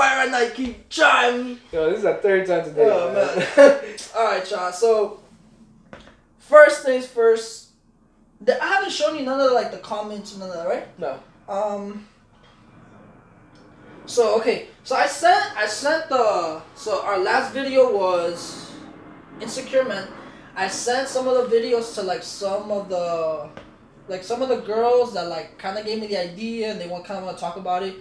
me and you gonna fight right now. You keep trying. Yo, this is the third time today. Oh, man. All right, y'all. So first things first. The, I haven't shown you none of like the comments, and none of that, right? no. Um. So okay, so I sent I sent the so our last video was insecure man. I sent some of the videos to like some of the like some of the girls that like kind of gave me the idea and they want kind of want to talk about it,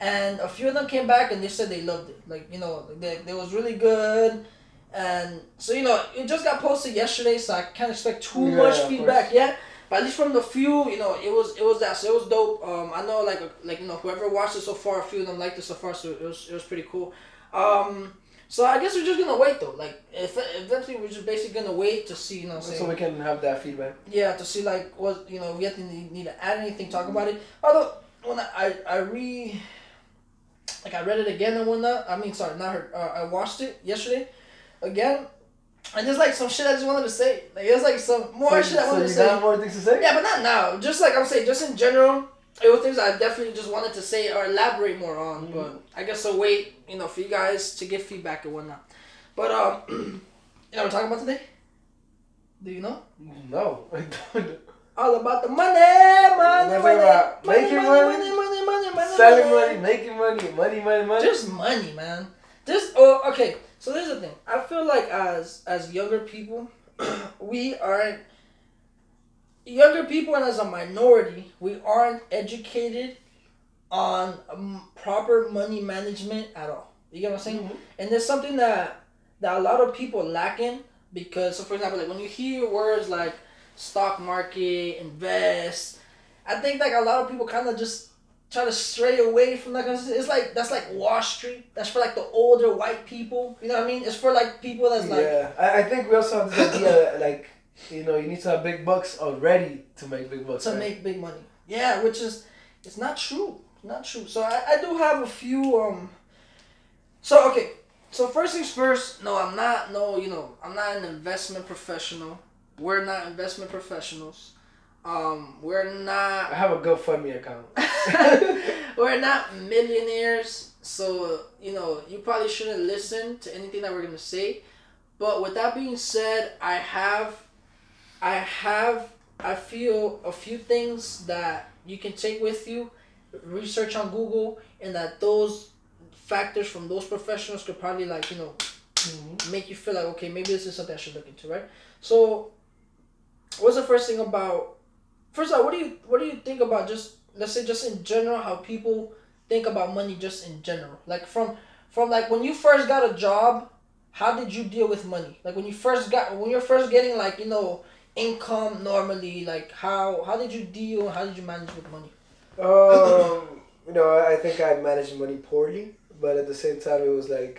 and a few of them came back and they said they loved it. Like you know, they they was really good. And so you know, it just got posted yesterday, so I can't expect too Yeah, much feedback yet. But at least from the few, you know, it was it was that so it was dope. Um, I know like like you know whoever watched it so far, a few of them liked it so far, so it was it was pretty cool. Um, so I guess we're just gonna wait though. Like if eventually we're just basically gonna wait to see, you know, what So we can have that feedback. yeah, to see like what you know, we have to need, need to add anything, talk about it. Although when I I, I re like I read it again and whatnot. I mean, sorry, not her. Uh, I watched it yesterday again, and there's like some shit I just wanted to say. Like there's like some more so, shit I so wanted to say. more things to say? Yeah, but not now. Just like I'm saying, just in general, it was things I definitely just wanted to say or elaborate more on. Mhm. But I guess I'll wait, you know, for you guys to give feedback and whatnot. But um, you know what we're talking about today? Do you know? No. I don't. All about the money, money, We're money, talking about money, making money, money, money, money, money, money, Selling money, making money, money, money, money. Just money, man. Just oh, okay. So there's the thing. I feel like as as younger people, we aren't younger people, and as a minority, we aren't educated on um, proper money management at all. You get what I'm saying? Mhm. And there's something that that a lot of people lacking because, so for example, like when you hear words like stock market, invest, I think like a lot of people kind of just try to stray away from that. Cause it's like that's like Wall Street. That's for like the older white people. You know what I mean? It's for like people that's like yeah, I, I think we also have this idea like, you know, you need to have big bucks already to make big bucks. to right? make big money. Yeah, which is it's not true. Not true. So I, I do have a few um so okay. So first things first, no, I'm not no, you know, I'm not an investment professional. We're not investment professionals. Um, we're not I have a GoFundMe account. we're not millionaires, so you know you probably shouldn't listen to anything that we're gonna say. But with that being said, I have, I have, I feel a few things that you can take with you, research on Google, and that those factors from those professionals could probably like you know Mhm. make you feel like okay maybe this is something I should look into right. So, what's the first thing about? First of all, what do you what do you think about just let's say just in general how people think about money just in general like from from like when you first got a job how did you deal with money like when you first got when you're first getting like you know income normally like how how did you deal how did you manage with money Um, you know, I think I managed money poorly, but at the same time, it was like,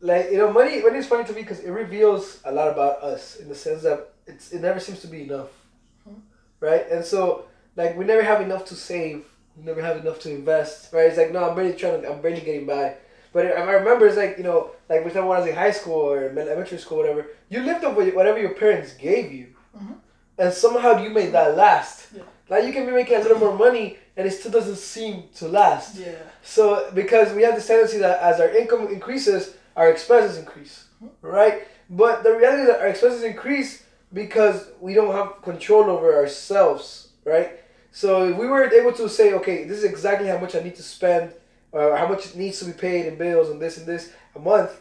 like you know, money. Money is funny to me because it reveals a lot about us in the sense that it's it never seems to be enough. Right? And so, like, we never have enough to save. We never have enough to invest, right? It's like, no, I'm barely trying to. I'm barely getting by. But I I remember it's like you know, like when I was in high school or elementary school, whatever. You lived up with whatever your parents gave you, Mhm. and somehow you made that last. Yeah. Like you can be making a little more money, and it still doesn't seem to last. yeah So because we have this tendency that as our income increases, our expenses increase, right? But the reality is that our expenses increase because we don't have control over ourselves, right? So if we were able to say, okay, this is exactly how much I need to spend, or how much needs to be paid in bills and this and this a month,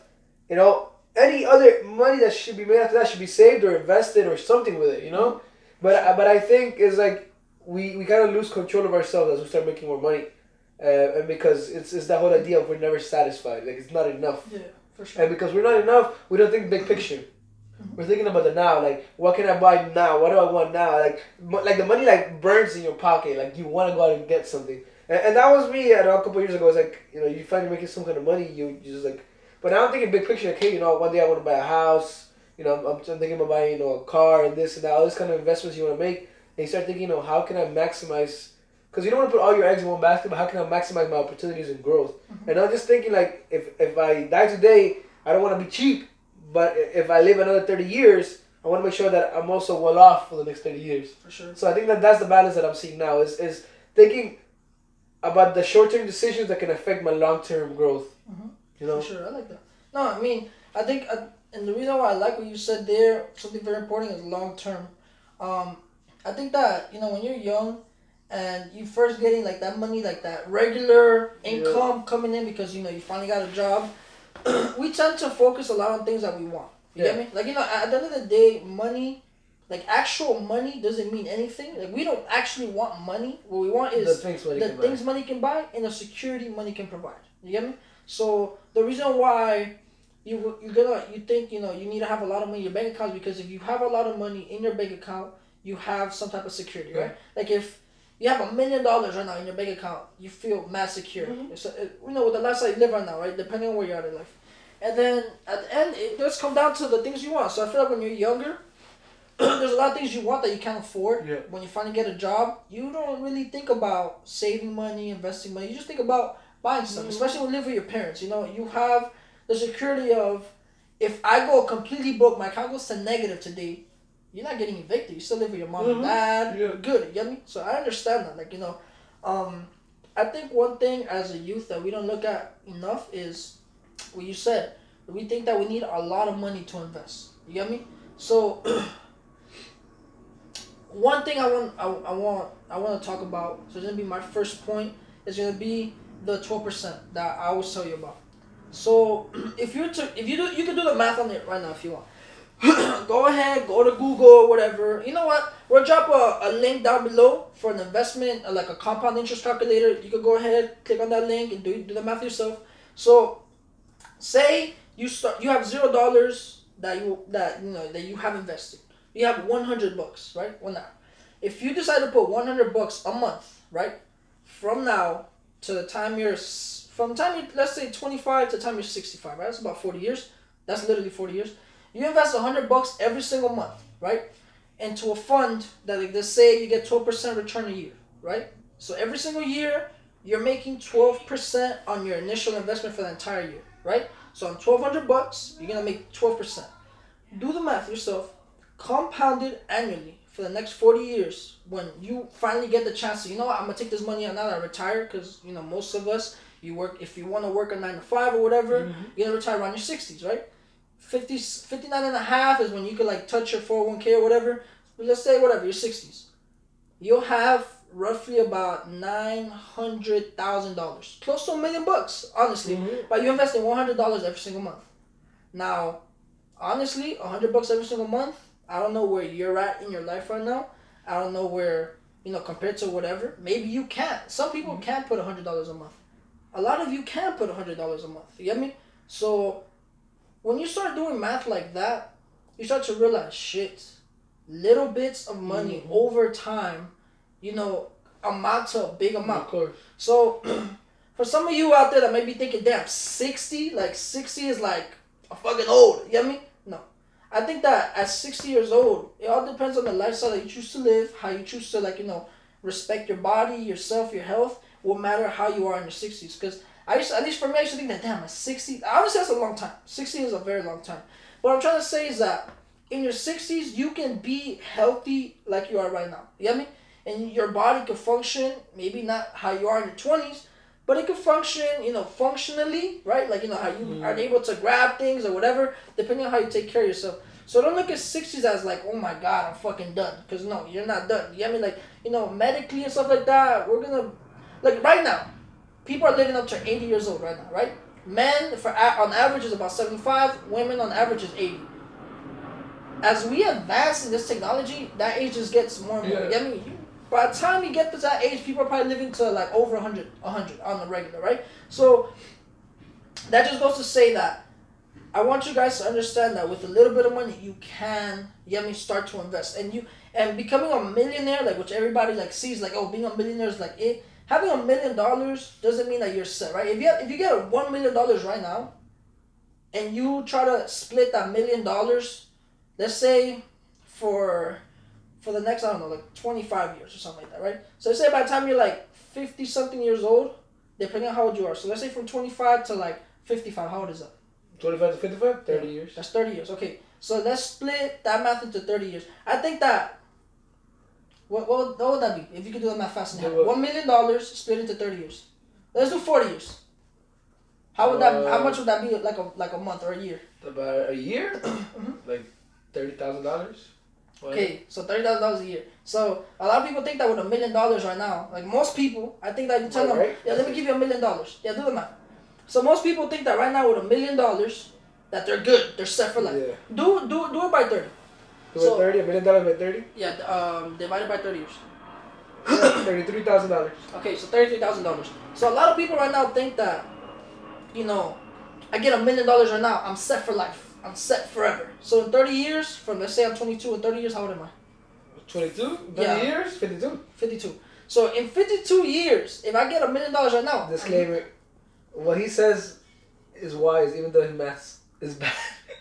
you know, any other money that should be made after that should be saved or invested or something with it, you know. But but I think it's like we we kind of lose control of ourselves as we start making more money. Uh, and because it's, it's that whole idea of we're never satisfied, like it's not enough. yeah for sure And because we're not enough, we don't think big picture. We're thinking about the now, like what can I buy now? What do I want now? Like mo- like the money like burns in your pocket, like you want to go out and get something. And, and that was me. I know a couple years ago. It's like you know you finally making some kind of money, you you just like. But now I'm thinking big picture. Like hey, you know, one day I want to buy a house. You know, I'm, I'm thinking about buying you know a car and this and that. All this kind of investments you want to make, and you start thinking, you know, how can I maximize? because you don't want to put all your eggs in one basket. But how can I maximize my opportunities and growth? Mm-hmm. And I'm just thinking like, if if I die today, I don't want to be cheap. But if I live another thirty years, I want to make sure that I'm also well off for the next thirty years. For sure. So I think that that's the balance that I'm seeing now is is thinking about the short term decisions that can affect my long term growth. Mhm. You know. For sure, I like that. No, I mean, I think, uh, and the reason why I like what you said there, something very important is long term. Um, I think that you know when you're young, and you first getting like that money, like that regular income coming in because you know you finally got a job, we tend to focus a lot on things that we want. You get me? Like you know, at the end of the day, money, like actual money, doesn't mean anything. Like we don't actually want money. What we want is the things money the can buy. money can buy and the security money can provide. You get me? So the reason why you you're gonna you think you know you need to have a lot of money in your bank account is because if you have a lot of money in your bank account, you have some type of security, right? Like if you have a million dollars right now in your bank account, you feel mad secure. Mhm. So, uh, you know with the lifestyle you live right now, right? Depending on where you're in life. And then at the end, it does come down to the things you want. So I feel like when you're younger, there's a lot of things you want that you can't afford. Yeah. When you finally get a job, you don't really think about saving money, investing money. You just think about buying stuff, Mhm. especially when you live with your parents. You know, you have the security of if I go completely broke, my account goes to negative today, you're not getting evicted. You still live with your mom Mhm. and dad. Yeah. Good, you get me? So I understand that. Like, you know, um, I think one thing as a youth that we don't look at enough is what you said. We think that we need a lot of money to invest. You get me? So one thing I want I, I want I want to talk about, so it's gonna be my first point, is gonna be the twelve percent that I always tell you about. So if you to if you do you can do the math on it right now if you want. go ahead, go to Google, or whatever. You know what? We'll drop a, a link down below for an investment, uh, like a compound interest calculator. You can go ahead, click on that link, and do do the math yourself. So, say you start, you have zero dollars that you that you know that you have invested. You have one hundred bucks, right? One hour. If you decide to put one hundred bucks a month, right, from now to the time you're from time you let's say twenty five to the time you're sixty five, right? That's about forty years. That's literally forty years. You invest hundred bucks every single month, right, into a fund that like let's say you get twelve percent return a year, right? So every single year you're making twelve percent on your initial investment for the entire year, right? So on twelve hundred bucks, you're gonna make twelve percent. Do the math yourself. Compounded annually for the next forty years. When you finally get the chance to, you know what, I'm gonna take this money out now that I retire, because you know most of us, you work if you want to work a nine to five or whatever, Mhm. you're gonna retire around your sixties, right? 50, 59 and a half is when you could like touch your 401k or whatever. Let's say whatever, your 60s. You'll have roughly about $900,000. Close to a million bucks, honestly. Mhm. But you invest in $100 every single month. Now, honestly, 100 bucks every single month, I don't know where you're at in your life right now. I don't know where, you know, compared to whatever. Maybe you can't. Some people can't put $100 a month. A lot of you can put $100 a month. You get me? So, when you start doing math like that, you start to realize shit. Little bits of money Mhm. over time, you know, amount to a big amount. Of course. So, for some of you out there that may be thinking, damn, 60? Like, 60 is like a fucking old. You get me? No. I think that at 60 years old, it all depends on the lifestyle that you choose to live, how you choose to, like, you know, respect your body, yourself, your health, will matter how you are in your 60s. Because I used, to- at least for me, I used to think that, damn, at 60, obviously that's a long time. 60 is a very long time. What I'm trying to say is that in your 60s, you can be healthy like you are right now. You get me? And your body can function, maybe not how you are in your 20s, but it can function, you know, functionally, right? Like, you know, how you Mm. are able to grab things or whatever, depending on how you take care of yourself. So don't look at 60s as like, oh my God, I'm fucking done. Because no, you're not done. You get me? Like, you know, medically and stuff like that, we're gonna, like, right now, people are living up to 80 years old right now, right? Men, for on average, is about 75. Women, on average, is 80. As we advance in this technology, that age just gets more and more. Yeah. get me? You, by the time you get to that age, people are probably living to like over 100, 100 on the regular, right? So that just goes to say that I want you guys to understand that with a little bit of money, you can, you get me, start to invest. And you and becoming a millionaire, like which everybody like sees, like oh, being a millionaire is like it. Having a million dollars doesn't mean that you're set, right? If you have, if you get a one million dollars right now, and you try to split that million dollars, let's say for for the next I don't know like twenty five years or something like that, right? So let's say by the time you're like fifty something years old, depending on how old you are. So let's say from twenty five to like fifty five. How old is that? 25 to 55, 30 years. That's thirty years. Okay, so let's split that math into thirty years. I think that. What, what, would- what would that be if you could do the math fast enough? One million dollars split into thirty years. Let's do forty years. How would that? How Uh, much would that be? Like a like a month or a year? About a year? Like $30,000? Okay, so thirty thousand dollars a year. So a lot of people think that with a million dollars right now, like most people, I think that you tell them, Right. yeah, let me give you a million dollars. Yeah, do the math. So most people think that right now with a million dollars, that they're good, they're set for life. Yeah. Do do do it by thirty. So- it 30, a million dollars by 30? Yeah, um, divided by thirty years. $33,000. Okay, so thirty-three thousand dollars. So a lot of people right now think that, you know, I get a million dollars right now, I'm set for life. I'm set forever. So in thirty years, from let's say I'm twenty-two, in thirty years, how old am I? 22? 30 Yeah. years? 52? 52. So in 52 years, if I get a million dollars right now, Disclaimer. What he says is wise, even though his math is bad.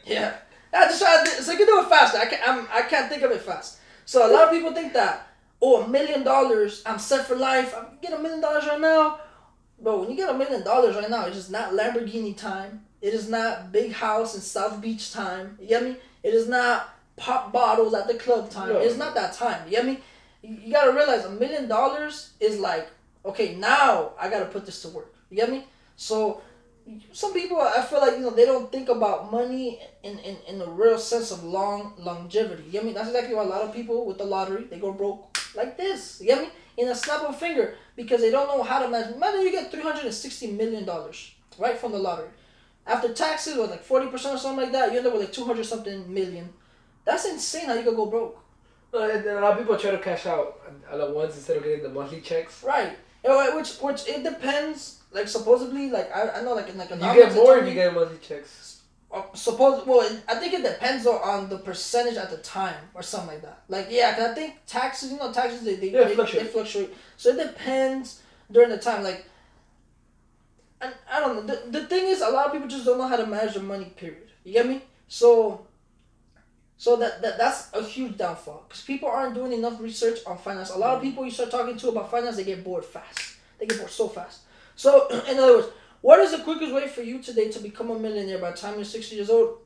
yeah, I just try to, so you can do it faster. I can't, I'm, I can't think of it fast. So a lot of people think that, oh, a million dollars, I'm set for life. I get a million dollars right now. But when you get a million dollars right now, it's just not Lamborghini time. It is not big house in South Beach time. You get me? It is not pop bottles at the club time. It's not that time. You get me? You, you gotta realize a million dollars is like, okay, now I gotta put this to work. You get me? So some people I feel like you know they don't think about money in, in, in the real sense of long longevity. You get me? That's exactly why a lot of people with the lottery they go broke like this. You get me? In a snap of a finger because they don't know how to manage. Imagine you get three hundred and sixty million dollars right from the lottery. After taxes, with like forty percent or something like that, you end up with like two hundred something million. That's insane how you could go broke. And a lot of people try to cash out all at once instead of getting the monthly checks. Right. Which which it depends. Like supposedly, like I, I know like in like You get more if you get monthly checks. uh, suppose well it- i think it depends on, on the percentage at the time or something like that. Like yeah 'cause i think taxes you know taxes they, they, Yeah, they, fluctuate. they fluctuate. So it depends during the time like and i don't know the, the thing is a lot of people just don't know how to manage their money period. You get me? So so that, that that's a huge downfall because people aren't doing enough research on finance. A lot of people you start talking to about finance they get bored fast. They get bored so fast so in other words what is the quickest way for you today to become a millionaire by the time you're 60 years old?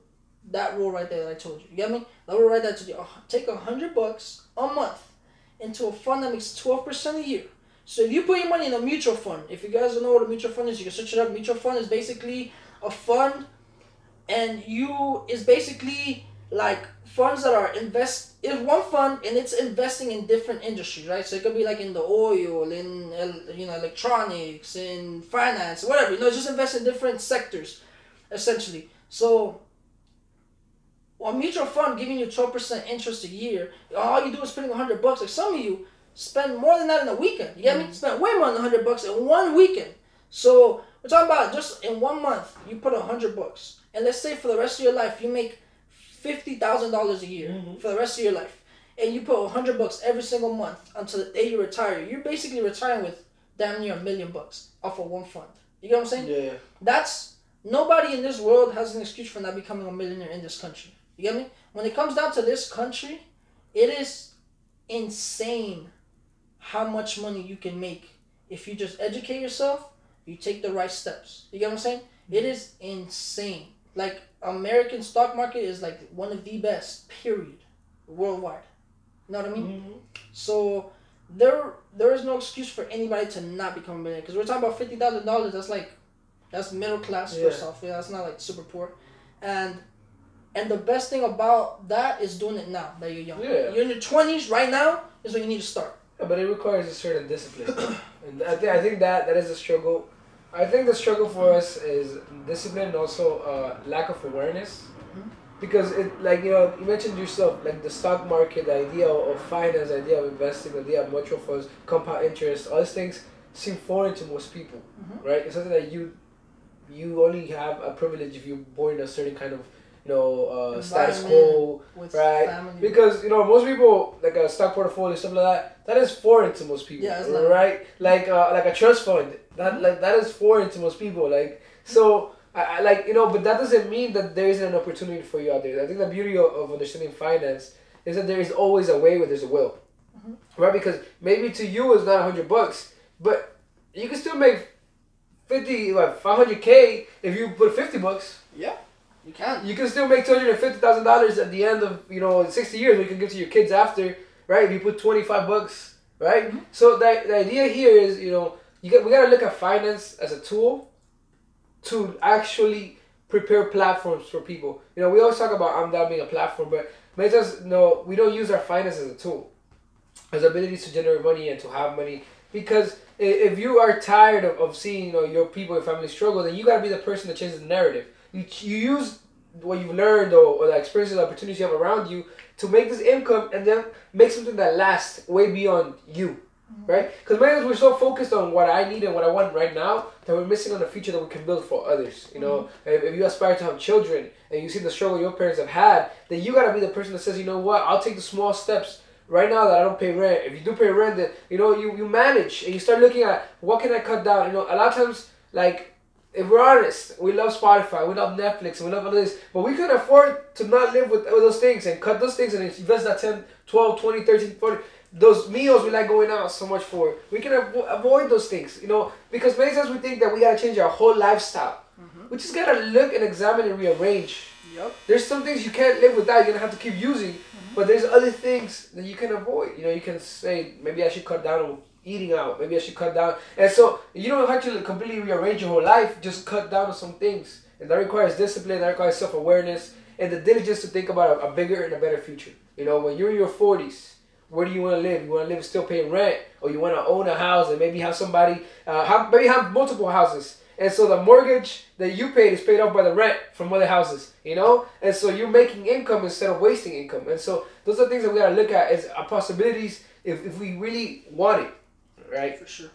That rule right there that I told you. You get me? That rule right there to you. Uh, Take a hundred bucks a month into a fund that makes 12% a year. So if you put your money in a mutual fund, if you guys don't know what a mutual fund is, you can search it up. Mutual fund is basically a fund and you is basically like funds that are invest it's one fund and it's investing in different industries right? So it could be like in the oil in you know electronics in finance whatever you know just invest in different sectors essentially. So a mutual fund giving you 12% interest a year all you do is putting 100 bucks like some of you spend more than that in a weekend you get me? Mm. Spend way more than 100 bucks in one weekend. So we're talking about just in one month you put 100 bucks. And let's say for the rest of your life you make fifty thousand dollars a year Mhm. for the rest of your life, and you put hundred bucks every single month until the day you retire, you're basically retiring with damn near a million bucks off of one fund. You get what I'm saying? Yeah, yeah. That's nobody in this world has an excuse for not becoming a millionaire in this country. You get me? When it comes down to this country, it is insane how much money you can make if you just educate yourself, you take the right steps. You get what I'm saying? It is insane. Like American stock market is like one of the best, period, worldwide. You know what I mean? Mm-hmm. So there there is no excuse for anybody to not become a millionaire because we're talking about fifty thousand dollars. That's like that's middle class Yeah. first off. Yeah, that's not like super poor, and and the best thing about that is doing it now that you're young. Yeah. You're in your twenties right now is when you need to start. Yeah, but it requires a certain discipline, and I think I think that that is a struggle. I think the struggle for us is discipline and also uh, lack of awareness, Mhm. because it like you know you mentioned yourself like the stock market, the idea of finance, the idea of investing, the idea of mutual funds, compound interest, all these things seem foreign to most people, Mhm. right? It's something that you you only have a privilege if you're born in a certain kind of you know uh, status quo Right, family. because you know most people like a stock portfolio stuff like that that is foreign to most people Yeah, right like uh, like a trust fund that like that is foreign to most people like so I, I like you know but that doesn't mean that there isn't an opportunity for you out there I think the beauty of, of understanding finance is that there is always a way where there's a will Mhm. right because maybe to you it's not a hundred bucks but you can still make fifty what five hundred k if you put fifty bucks. Yeah, you can. You can still make two hundred and fifty thousand dollars at the end of you know sixty years. You can give to your kids after, right? If you put twenty five bucks, right? Mhm. So the the idea here is you know you got we gotta look at finance as a tool to actually prepare platforms for people. You know, we always talk about I'm down being a platform, but many times no, we don't use our finance as a tool, as abilities to generate money and to have money. Because if you are tired of, of seeing you know your people, your family struggle, then you gotta be the person that changes the narrative. You you use what you've learned or, or the experiences, and opportunities you have around you to make this income and then make something that lasts way beyond you right? Because many times we're so focused on what I need and what I want right now that we're missing on the future that we can build for others. You know, mm-hmm. if, if you aspire to have children and you see the struggle your parents have had, then you gotta be the person that says, you know what, I'll take the small steps right now that I don't pay rent. If you do pay rent, then you know you you manage and you start looking at what can I cut down. You know, a lot of times like. If we're honest, we love Spotify, we love Netflix, and we love all this, but we can afford to not live with, with those things and cut those things and invest that 10, 12, 20, 13, 40 those meals we like going out so much for. We can avo- avoid those things, you know, because many times we think that we gotta change our whole lifestyle. Mm-hmm. We just gotta look and examine and rearrange. Yep. There's some things you can't live without. You're gonna have to keep using, mm-hmm. but there's other things that you can avoid. You know, you can say maybe I should cut down on eating out. Maybe I should cut down. And so you don't have to completely rearrange your whole life. Just cut down on some things, and that requires discipline. That requires self awareness and the diligence to think about a, a bigger and a better future. You know, when you're in your 40s where do you want to live? You want to live still paying rent, or you want to own a house and maybe have somebody, uh, have, maybe have multiple houses. And so the mortgage that you paid is paid off by the rent from other houses, you know? And so you're making income instead of wasting income. And so those are things that we gotta look at as possibilities if, if we really want it, right? For sure.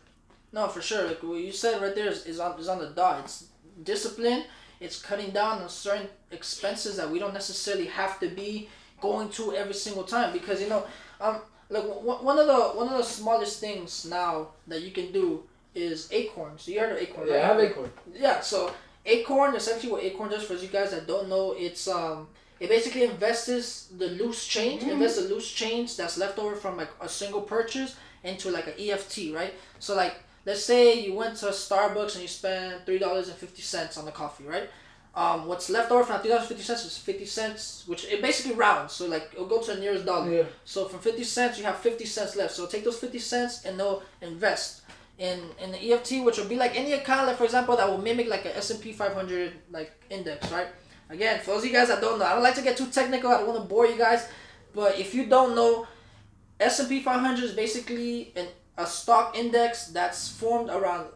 No, for sure. Like what you said right there is, is on is on the dot. It's discipline. It's cutting down on certain expenses that we don't necessarily have to be going to every single time because you know, um, like one one of the one of the smallest things now that you can do is Acorns. You heard of Acorn? Yeah, right? I have Acorn. Yeah, so Acorn, essentially what Acorn does for you guys that don't know, it's um it basically invests the loose change, Mhm. invests the loose change that's left over from like a single purchase into like an EFT, right? So like let's say you went to Starbucks and you spent three dollars and fifty cents on the coffee, right? Um, what's left over from three dollars fifty cents is fifty cents, which it basically rounds. So like it'll go to the nearest dollar. Yeah. So from fifty cents, you have fifty cents left. So take those fifty cents and they'll invest in in the EFT, which will be like any account, like for example, that will mimic like a S and P five hundred like index, right? Again, for those of you guys that don't know, I don't like to get too technical. I don't want to bore you guys, but if you don't know, S and P five hundred is basically an a stock index that's formed around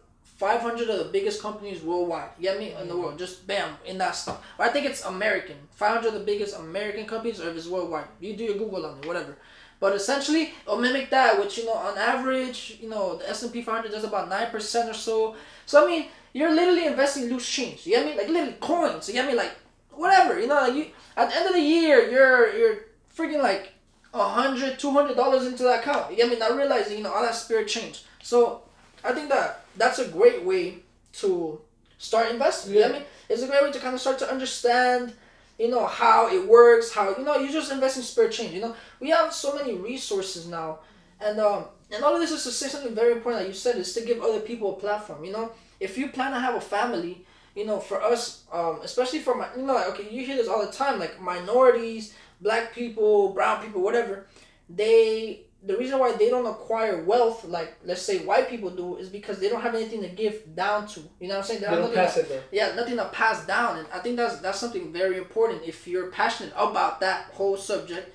500 of the biggest companies worldwide. You get me? In the world. Just bam, in that stock. Or I think it's American. 500 of the biggest American companies, or if it's worldwide. You do your Google on it, whatever. But essentially, it'll mimic that, which, you know, on average, you know, the S&P 500 does about 9% or so. So, I mean, you're literally investing loose change. You get me? Like, literally coins. You get me? Like, whatever. You know, like, you, at the end of the year, you're, you're freaking, like, a hundred, two hundred dollars into that account. You get me? Not realizing, you know, all that spirit change. So I think that that's a great way to start investing. You Yeah. get me? It's a great way to kind of start to understand, you know, how it works, how you know, you just invest in spare change. You know, we have so many resources now. And um and all of this is to say something very important that you said is to give other people a platform. You know, if you plan to have a family, you know, for us, um, especially for my, you know, like, okay, you hear this all the time, like minorities, black people, brown people, whatever, they the reason why they don't acquire wealth like let's say white people do is because they don't have anything to give down to. You know what I'm saying? They They don't pass to- it though. yeah, nothing to pass down, and I think that's that's something very important. If you're passionate about that whole subject,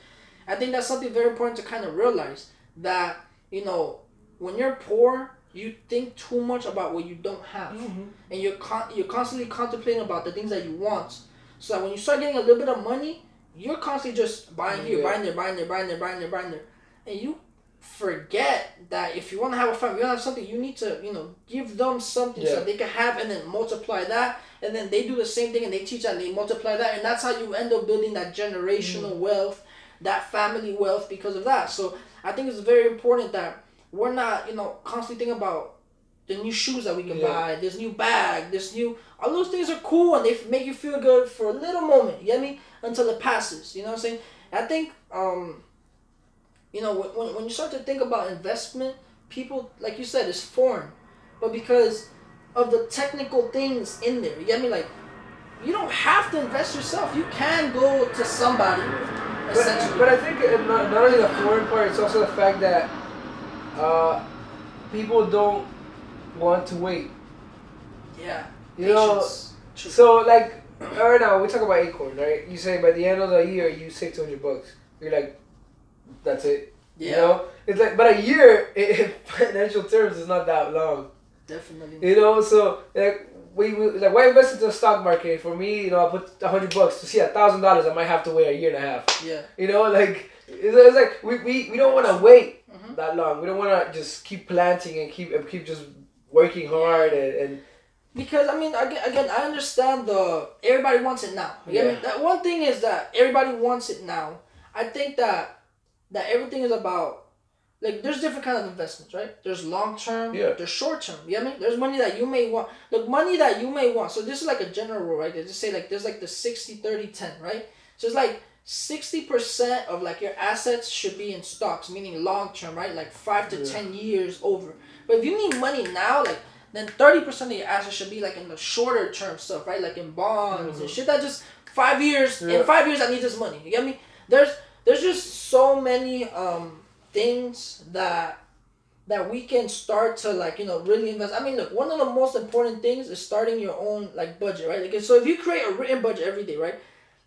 I think that's something very important to kind of realize that you know when you're poor, you think too much about what you don't have, mm-hmm. and you're con- you're constantly contemplating about the things that you want. So that when you start getting a little bit of money, you're constantly just buying here, Yeah. buying there, buying there, buying there, buying there, buying there, and you forget that if you want to have a family, you want to have something, you need to, you know, give them something so Yeah. that they can have and then multiply that. And then they do the same thing and they teach that and they multiply that. And that's how you end up building that generational Mm. wealth, that family wealth because of that. So I think it's very important that we're not, you know, constantly thinking about the new shoes that we can Yeah. buy, this new bag, this new, all those things are cool and they make you feel good for a little moment, you get me? Until it passes, you know what I'm saying? I think, um, you know, when, when you start to think about investment, people, like you said, it's foreign. but because of the technical things in there. You get me? Like, you don't have to invest yourself. You can go to somebody. But, but I think not, not only the foreign part, it's also the fact that uh, people don't want to wait. Yeah. You know, so like right now we talk about Acorn, right? You say by the end of the year you save two hundred bucks. You're like, that's it. Yeah. You know, it's like, but a year in financial terms is not that long. Definitely. You know, so like we, we like why invest into the stock market? For me, you know, I put a hundred bucks to see a thousand dollars. I might have to wait a year and a half. Yeah. You know, like it's, it's like we, we, we don't want to wait mm-hmm. that long. We don't want to just keep planting and keep and keep just working hard and, and because I mean again, again I understand the everybody wants it now. yeah. I mean? That one thing is that everybody wants it now. I think that that everything is about like there's different kind of investments, right? There's long term, yeah. there's short term. You know what I mean? There's money that you may want. Look, money that you may want. So this is like a general rule, right? They just say like there's like the 60 30 10, right? So it's like 60% of like your assets should be in stocks, meaning long term, right? Like 5 to yeah. 10 years over. But if you need money now, like then 30% of your assets should be like in the shorter term stuff, right? Like in bonds mm-hmm. and shit that just 5 years, yeah. in 5 years I need this money. You get me? There's there's just so many um things that that we can start to like you know really invest. I mean, look, one of the most important things is starting your own like budget, right? Like, so if you create a written budget every day, right?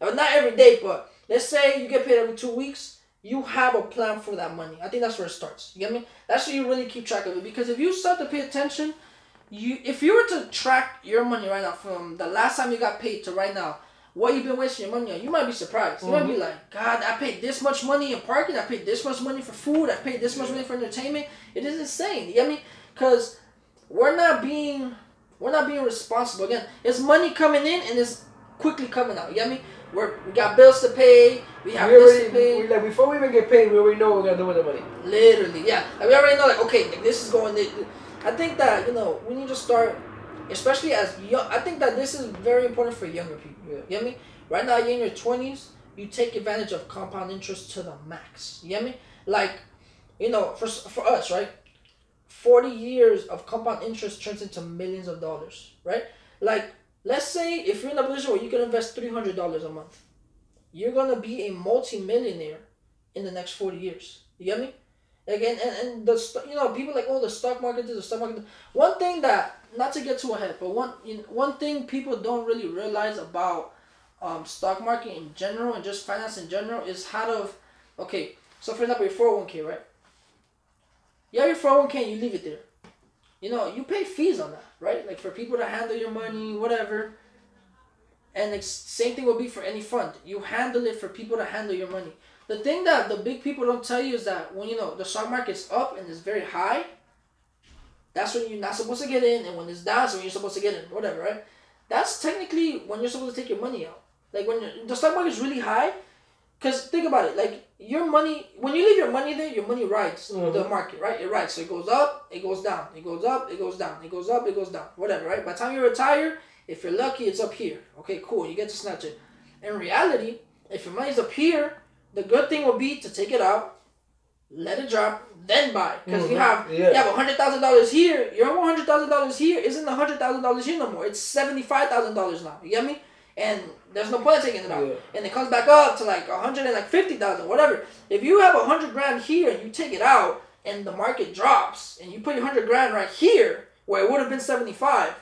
Not every day, but let's say you get paid every two weeks, you have a plan for that money. I think that's where it starts. You get me? That's where you really keep track of it. Because if you start to pay attention, you if you were to track your money right now from the last time you got paid to right now, what you've been wasting your money on, you might be surprised. You mm-hmm. might be mm-hmm. like, God, I paid this much money in parking, I paid this much money for food, I paid this much money for entertainment. It is insane. You get me? Because we're not being we're not being responsible. Again, it's money coming in and it's quickly coming out. You get me? We're, we got bills to pay. We have we already, to pay. We, like before we even get paid, we already know what we're gonna do with the money. Literally, yeah. Like, we already know, like, okay, like, this is going. I think that you know we need to start especially as young. I think that this is very important for younger people. You get me? Right now, you're in your twenties. You take advantage of compound interest to the max. You get me? Like, you know, for for us, right? Forty years of compound interest turns into millions of dollars, right? Like, let's say if you're in a position where you can invest three hundred dollars a month, you're gonna be a multi-millionaire in the next forty years. You get me? Again, and, and the you know people like oh the stock market is the stock market. One thing that not to get too ahead, but one you know, one thing people don't really realize about um, stock market in general and just finance in general is how to okay. So for example, your four hundred oh one k, right? You have your four hundred one k, you leave it there. You know, you pay fees on that, right? Like for people to handle your money, whatever. And like, same thing will be for any fund. You handle it for people to handle your money. The thing that the big people don't tell you is that when you know the stock market's up and it's very high, that's when you're not supposed to get in, and when it's down, that's when you're supposed to get in, whatever, right? That's technically when you're supposed to take your money out. Like when the stock market is really high, because think about it, like your money, when you leave your money there, your money rides mm-hmm. the market, right? It rides. So it goes up, it goes down, it goes up, it goes down, it goes up, it goes down, whatever, right? By the time you retire, if you're lucky, it's up here. Okay, cool, you get to snatch it. In reality, if your money's up here, the good thing would be to take it out, let it drop, then buy. Because mm-hmm. you have yeah. you have hundred thousand dollars here. Your one hundred thousand dollars here isn't a hundred thousand dollars here no more. It's seventy five thousand dollars now. You get me? And there's no point in taking it out. Yeah. And it comes back up to like a hundred and like fifty thousand, whatever. If you have a hundred grand here and you take it out and the market drops and you put your hundred grand right here where it would have been seventy five,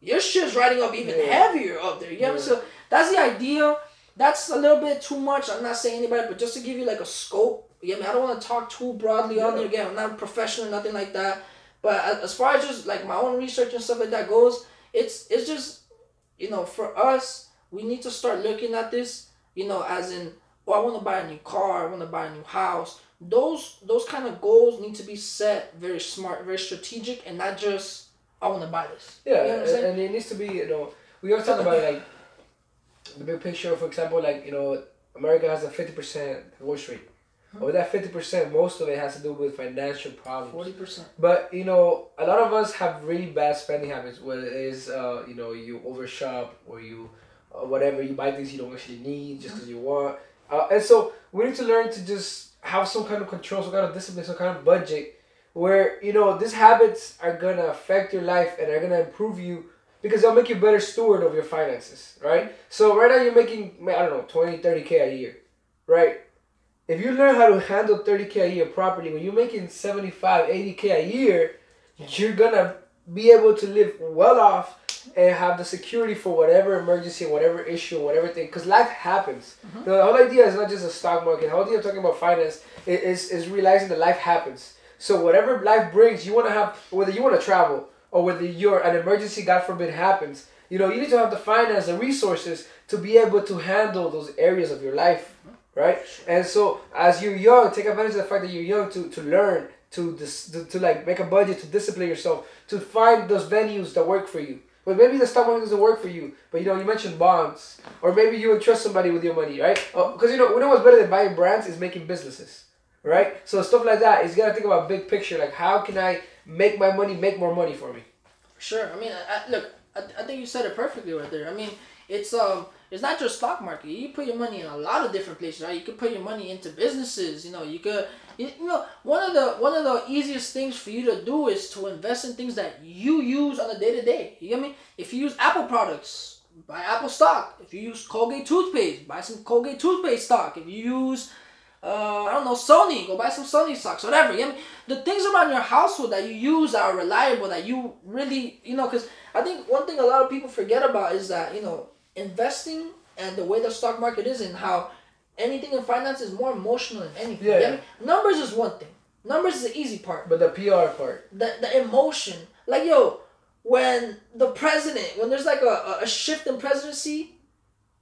your shit's riding up even yeah. heavier up there. You get me? So that's the idea. That's a little bit too much. I'm not saying anybody, but just to give you like a scope yeah, I mean, I don't want to talk too broadly yeah. on there. Again, I'm not professional, nothing like that. But as far as just like my own research and stuff like that goes, it's it's just you know for us we need to start looking at this you know as in oh I want to buy a new car, I want to buy a new house. Those those kind of goals need to be set very smart, very strategic, and not just I want to buy this. Yeah, you know and, and it needs to be you know we always talk about like the big picture. For example, like you know America has a fifty percent divorce rate with that fifty percent, most of it has to do with financial problems. Forty percent. But you know, a lot of us have really bad spending habits. Whether it is, uh, you know, you overshop or you, uh, whatever, you buy things you don't actually need just because you want. Uh, and so we need to learn to just have some kind of control, some kind of discipline, some kind of budget, where you know these habits are gonna affect your life and are gonna improve you because they'll make you a better steward of your finances, right? So right now you're making I don't know 20, 30 k a year, right? If you learn how to handle 30 k a year properly, when you're making 75, 80 k a year, you're gonna be able to live well off and have the security for whatever emergency, whatever issue, whatever thing. Because life happens. Mm-hmm. The whole idea is not just a stock market. The whole idea of talking about finance is, is realizing that life happens. So whatever life brings, you want to have, whether you want to travel or whether you're an emergency, God forbid, happens. You know, you need to have the finance, the resources to be able to handle those areas of your life, right? And so, as you're young, take advantage of the fact that you're young to, to learn, to, dis, to to like make a budget, to discipline yourself, to find those venues that work for you. But maybe the stock market doesn't work for you. But you know, you mentioned bonds, or maybe you would trust somebody with your money, right? Uh, because you know, we know what's better than buying brands is making businesses, right? So stuff like that is you gotta think about big picture. Like, how can I make my money make more money for me? Sure. I mean, I, look, I, I think you said it perfectly right there. I mean, it's um, it's not just stock market. You put your money in a lot of different places, right? You could put your money into businesses. You know, you could, you, you know, one of the one of the easiest things for you to do is to invest in things that you use on a day to day. You get me? If you use Apple products, buy Apple stock. If you use Colgate toothpaste, buy some Colgate toothpaste stock. If you use uh, I don't know, Sony, go buy some Sony stocks, whatever. You know, the things around your household that you use are reliable, that you really, you know, because I think one thing a lot of people forget about is that, you know, investing and the way the stock market is and how anything in finance is more emotional than anything. Yeah. You know? what I mean? Numbers is one thing. Numbers is the easy part. But the PR part, The, the emotion. Like, yo, when the president, when there's like a, a shift in presidency,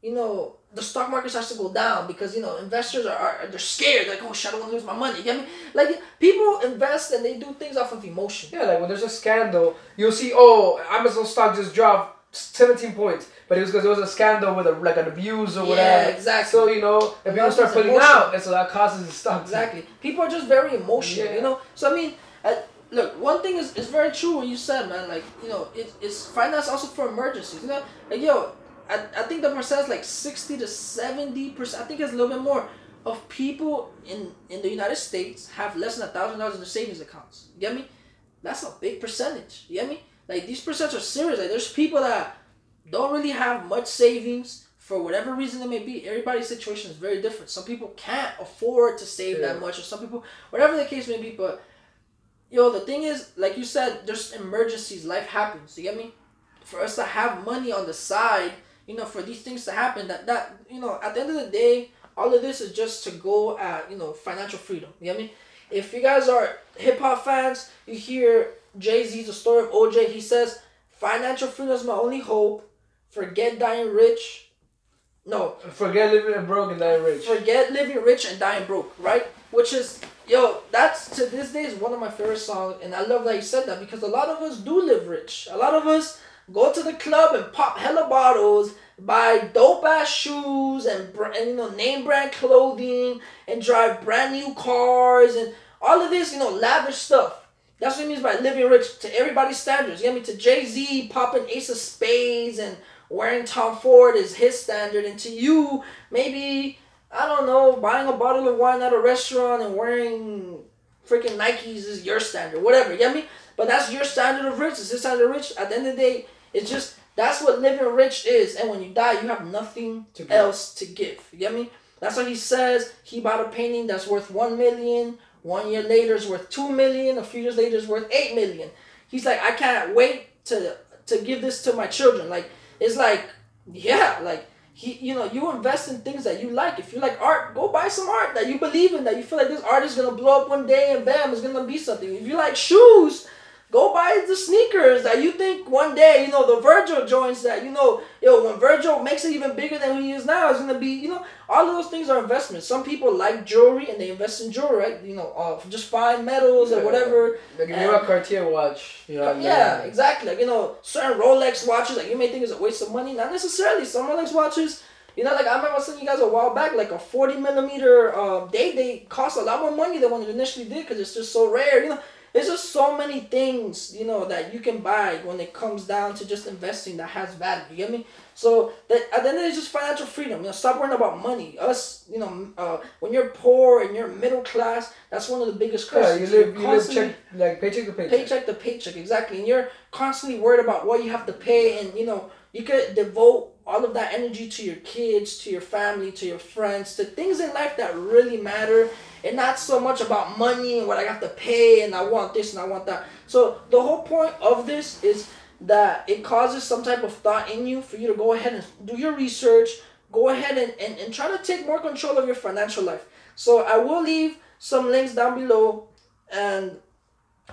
you know, the stock market starts to go down because, you know, investors are, are they're scared. Like, oh shit, I don't want to lose my money. You get me? Like, people invest and they do things off of emotion. yeah, like when there's a scandal, you'll see, oh, Amazon stock just dropped 17 points, but it was because there was a scandal with a, like an abuse or Yeah, whatever. exactly. So you know, if people start putting out, and so that causes the stock. to- Exactly. People are just very emotional, Yeah. you know. So I mean, uh, look, one thing is, is very true what you said, man. Like you know, it, it's finance also for emergencies. You know, like yo, I, I think the percent is like sixty to seventy percent. I think it's a little bit more of people in in the United States have less than a thousand dollars in their savings accounts. You get me? That's a big percentage. You get me? Like these percentages are serious. Like there's people that don't really have much savings for whatever reason it may be. Everybody's situation is very different. Some people can't afford to save Yeah. that much, or some people, whatever the case may be. But yo, the thing is, like you said, there's emergencies. Life happens. You get me? For us to have money on the side, you know, for these things to happen, that that you know, at the end of the day, all of this is just to go at you know financial freedom. You know i mean If you guys are hip hop fans, you hear Jay Z's the story of OJ. He says, "Financial freedom is my only hope. Forget dying rich. No, Forget living broke and dying rich. forget living rich and dying broke, right? Which is, yo, that's to this day is one of my favorite songs, and I love that you said that because a lot of us do live rich. A lot of us go to the club and pop hella bottles, buy dope ass shoes and, and you know name brand clothing, and drive brand new cars and all of this, you know, lavish stuff. That's what it means by living rich to everybody's standards. You get me? To Jay Z popping Ace of Spades and wearing Tom Ford is his standard, and to you, maybe I don't know, buying a bottle of wine at a restaurant and wearing freaking Nikes is your standard, whatever. You get me? But that's your standard of rich. It's his standard of rich. At the end of the day, it's just that's what living rich is. And when you die, you have nothing To else to give. You get me? That's what he says. He bought a painting that's worth one million. One year later it's worth two million. A few years later it's worth eight million. He's like, I can't wait to to give this to my children. Like it's like, yeah, like he, you know, you invest in things that you like. If you like art, go buy some art that you believe in. That you feel like this art is gonna blow up one day and bam, it's gonna be something. If you like shoes, go buy the sneakers that you think one day, you know, the Virgil joints that you know, yo, when Virgil makes it even bigger than who he is now, it's gonna be, you know, all of those things are investments. Some people like jewelry and they invest in jewelry, right? You know, uh, just fine metals or whatever. Like if you a Cartier watch, you know. Yeah, exactly. Like you know, certain Rolex watches, like you may think is a waste of money. Not necessarily. Some Rolex watches, you know, like I remember sending you guys a while back, like a forty millimeter um, day. They cost a lot more money than when it initially did because it's just so rare. You know, there's just so many things you know that you can buy when it comes down to just investing that has value. You get me? So that at the end of the day, it's just financial freedom. You know, stop worrying about money. Us, you know, uh, when you're poor and you're middle class, that's one of the biggest Yeah, you live, You're live check, like paycheck to paycheck. paycheck to paycheck exactly and you're constantly worried about what you have to pay and you know you could devote all of that energy to your kids to your family to your friends to things in life that really matter and not so much about money and what i have to pay and i want this and i want that so the whole point of this is that it causes some type of thought in you for you to go ahead and do your research go ahead and, and, and try to take more control of your financial life so i will leave some links down below and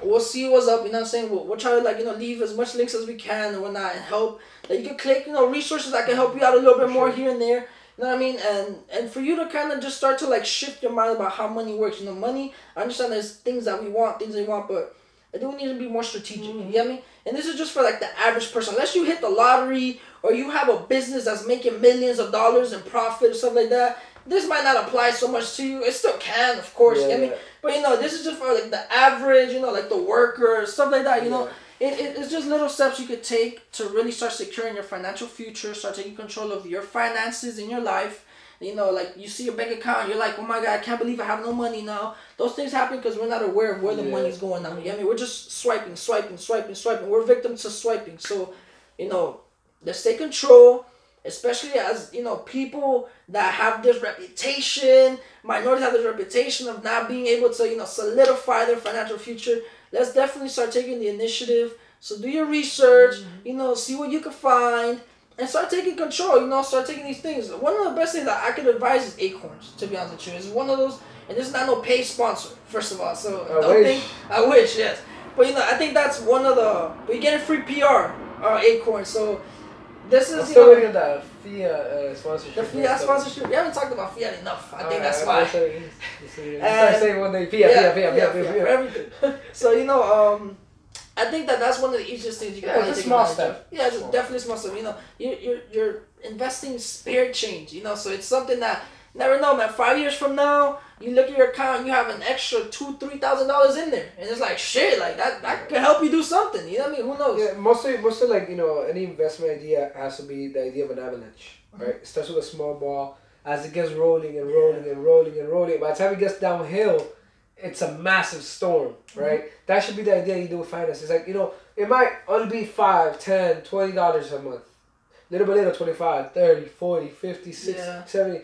we'll see what's up. You know what I'm saying? We'll, we'll try to like you know leave as much links as we can and whatnot and help that you can click you know resources that can help you out a little bit more here and there. You know what I mean? And and for you to kind of just start to like shift your mind about how money works. You know, money. I understand there's things that we want, things we want, but I do need to be more strategic. You mm-hmm. get me? And this is just for like the average person. Unless you hit the lottery or you have a business that's making millions of dollars in profit or stuff like that. This might not apply so much to you. It still can, of course. you Yeah, get me? yeah. But you know, this is just for like the average, you know, like the worker, stuff like that. You know, it, it, it's just little steps you could take to really start securing your financial future, start taking control of your finances in your life. You know, like you see your bank account, you're like, oh my god, I can't believe I have no money now. Those things happen because we're not aware of where the Yeah. money's going now. You get me? We're just swiping, swiping, swiping, swiping. We're victims to swiping. So, you know, let's take control especially as you know people that have this reputation minorities have this reputation of not being able to you know solidify their financial future let's definitely start taking the initiative. So do your research you know see what you can find and start taking control you know start taking these things. One of the best things that i could advise is acorns to be honest with you. It's one of those and this is not no paid sponsor first of all. So I don't wish. think i wish yes. But you know i think that's one of the we get a free pr uh, acorn so this is you still know, waiting on that Fiat uh, sponsorship. the Fiat sponsorship. We haven't talked about Fiat enough. I think Alright, that's why. say it. I'll say it. And- Start saying one day Fiat, Fiat, Fiat, Fiat, Fiat, for Fiat. everything. So you know, um, I think that that's one of the easiest things you can Yeah, it's a small step. Yeah, it's Small. definitely small step. You know, you you're you're investing spare change. You know, so it's something that never know, man. Five years from now, you look at your account, you have an extra two, three thousand dollars in there, and it's like shit, like that that could help you do something. You know what I mean? Who knows? Yeah, mostly, mostly like you know, any investment idea has to be the idea of an avalanche, Mm-hmm. right? It starts with a small ball. As it gets rolling and rolling and rolling and rolling, by the time it gets downhill, it's a massive storm, Mm-hmm. right? That should be the idea you do with finance. It's like you know, it might only be five, ten, twenty dollars a month. Little by little, 25, 30, 40, 50, 60, Yeah. 70.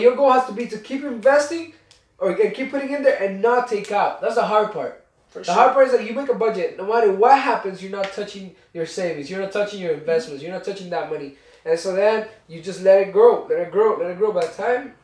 Your goal has to be to keep investing or keep putting in there and not take out. That's the hard part. For The sure. hard part is that you make a budget. No matter what happens, you're not touching your savings. You're not touching your investments. You're not touching that money. And so then you just let it grow, let it grow, let it grow. By the time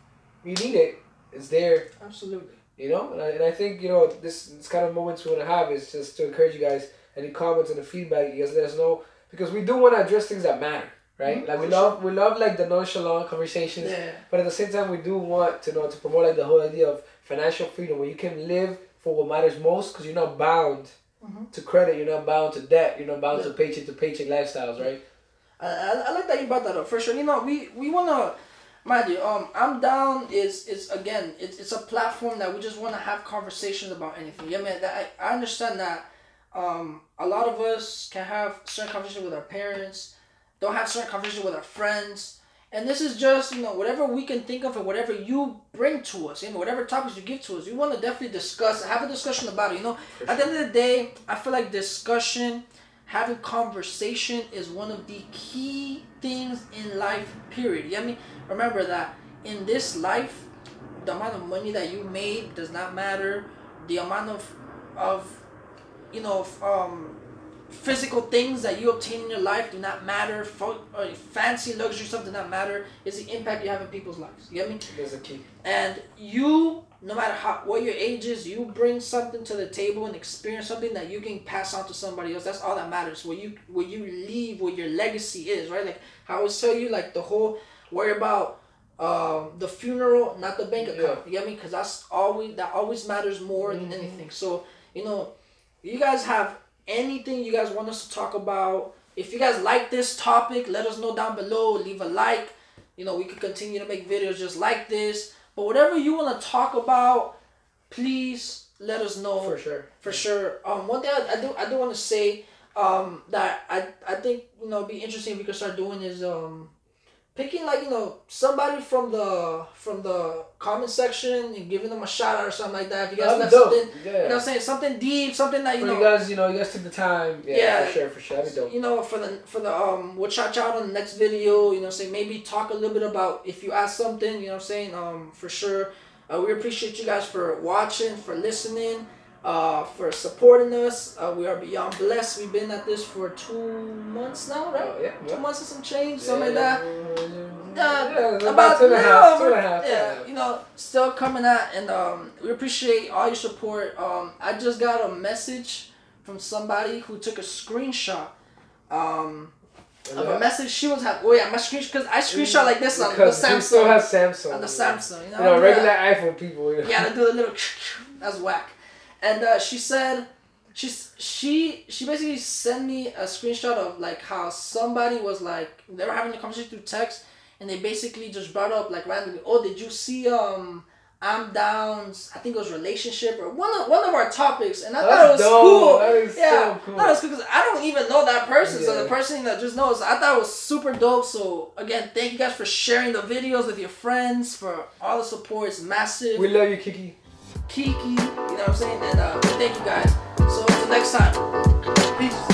you need it, it's there. Absolutely. You know, and I, and I think you know this, this kind of moments we want to have is just to encourage you guys. Any comments and the feedback, you guys let us know because we do want to address things that matter, right? Mhm, Like we love we love like the nonchalant conversations, Yeah. but at the same time we do want to know to promote like the whole idea of financial freedom where you can live for what matters most because you're not bound Mhm. to credit, you're not bound to debt, you're not bound Yeah. to paycheck to paycheck lifestyles, right? I, I, I like that you brought that up for sure. You know, we we wanna, mind you, um, I'm down. Is is again, it's it's a platform that we just wanna have conversations about anything. Yeah, man. That I, I understand that, um, a lot of us can have certain conversations with our parents, don't have certain conversations with our friends. And this is just, you know, whatever we can think of and whatever you bring to us, you know, whatever topics you give to us, we want to definitely discuss, have a discussion about it. You know, at the end of the day, I feel like discussion having conversation is one of the key things in life period you know i mean remember that in this life the amount of money that you made does not matter the amount of of you know um physical things that you obtain in your life do not matter uh, fancy luxury stuff does not matter it's the impact you have in people's lives. You get me? Key. and you no matter how what your age is you bring something to the table and experience something that you can pass on to somebody else. That's all that matters. What you what you leave what your legacy is right? Like i always tell you like the whole worry about um the funeral not the bank account. You get me? Because that's always that always matters more than Mhm. anything. So you know you guys have anything you guys want us to talk about. If you guys like this topic let us know down below. Leave a like. You know we could continue to make videos just like this. But whatever you want to talk about please let us know. For sure. for sure. Um, one thing I, I do I do want to say um that I I think you know it'd be interesting if we could start doing is um picking like you know somebody from the from the comment section and giving them a shout out or something like that. If you guys left something, Yeah. you know, what I'm saying something deep, something that you For know. you guys, you know, you guys took the time. Yeah, Yeah. for sure, for sure. That'd be dope. you know, for the for the um, we'll chat out on the next video. You know, say maybe talk a little bit about if you ask something. You know, what I'm saying um, for sure. Uh, we appreciate you guys for watching, for listening, uh, for supporting us. Uh, we are beyond blessed. We've been at this for two months now, right? Oh, yeah, Two yeah. months and some change, something like that. Yeah, Uh, about, about two and a half. Two and a half. Yeah, you know, still coming at, and um, we appreciate all your support. Um, I just got a message from somebody who took a screenshot. Um, of a message she was having. Oh yeah, my screen because I screenshot like this on the Because he still Samsung. Samsung. On the Samsung, you know. You know, yeah. regular iPhone people. You know. Yeah, to do a little. That's whack. And uh, she said, she's she she basically sent me a screenshot of like how somebody was like they were having a conversation through text, and they basically just brought up like randomly, oh, did you see um. I'm Down's, I think it was relationship or one of one of our topics, and I thought it was dope. cool. That is yeah, so cool. It was cool because I don't even know that person. So the person that just knows, I thought it was super dope. So again, thank you guys for sharing the videos with your friends, for all the support. It's massive. We love you, Kiki. Kiki, you know what I'm saying? And uh, thank you guys. So until next time, peace.